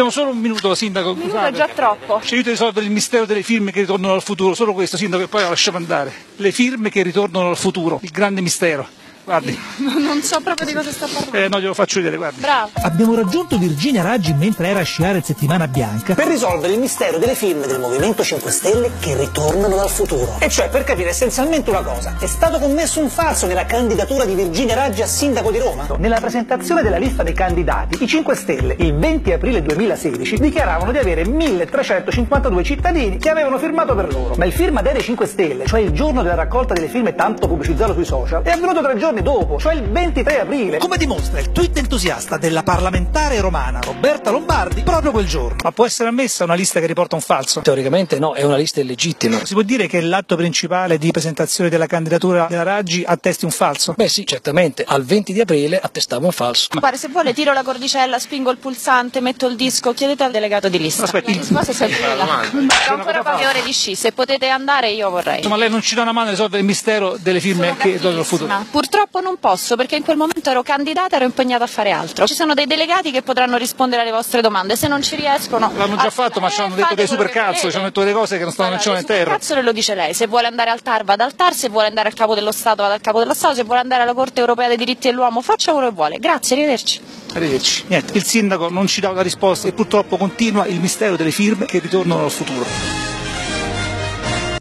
Abbiamo solo un minuto, Sindaco. Un minuto è già troppo. Ci aiuta a risolvere il mistero delle firme che ritornano al futuro, solo questo, Sindaco, e poi la lasciamo andare. Le firme che ritornano al futuro, il grande mistero. Guardi. Non so proprio di cosa sta parlando. Eh, no, glielo faccio vedere, guardi. Bravo. Abbiamo raggiunto Virginia Raggi mentre era a sciare il settimana bianca per risolvere il mistero delle firme del Movimento 5 Stelle che ritornano dal futuro. E cioè per capire essenzialmente una cosa, è stato commesso un falso nella candidatura di Virginia Raggi a sindaco di Roma? Nella presentazione della lista dei candidati, i 5 Stelle, il 20 aprile 2016, dichiaravano di avere 1352 cittadini che avevano firmato per loro. Ma il firma dei 5 Stelle, cioè il giorno della raccolta delle firme tanto pubblicizzato sui social, è avvenuto tre giorni dopo, cioè il 23 aprile. come dimostra il tweet entusiasta della parlamentare romana Roberta Lombardi proprio quel giorno. Ma può essere ammessa una lista che riporta un falso? Teoricamente no, è una lista illegittima. Si può dire che l'atto principale di presentazione della candidatura della Raggi attesti un falso? Beh sì, certamente, al 20 di aprile attestava un falso. Pare se vuole tiro la cordicella, spingo il pulsante, metto il disco, chiedete al delegato di lista. Aspetti. La risposta è sempre là. Ho ancora poche ore di sci, se potete andare io vorrei. Insomma, lei non ci dà una mano a risolvere il mistero delle firme che ritornano al futuro. Ma Purtroppo non posso perché in quel momento ero candidata e ero impegnata a fare altro. Ci sono dei delegati che potranno rispondere alle vostre domande, se non ci riescono... L'hanno già fatto, ma Eh, ci hanno detto fate dei quello super che cazzo, ci hanno detto delle cose che non stanno nel cielo né in terra. Cazzo le lo dice lei, se vuole andare al TAR vada al TAR, se vuole andare al capo dello Stato vada al capo dello Stato, se vuole andare alla Corte Europea dei diritti dell'uomo faccia quello che vuole. Grazie, arrivederci. Arrivederci. Niente, il sindaco non ci dà una risposta e purtroppo continua il mistero delle firme che ritornano al futuro.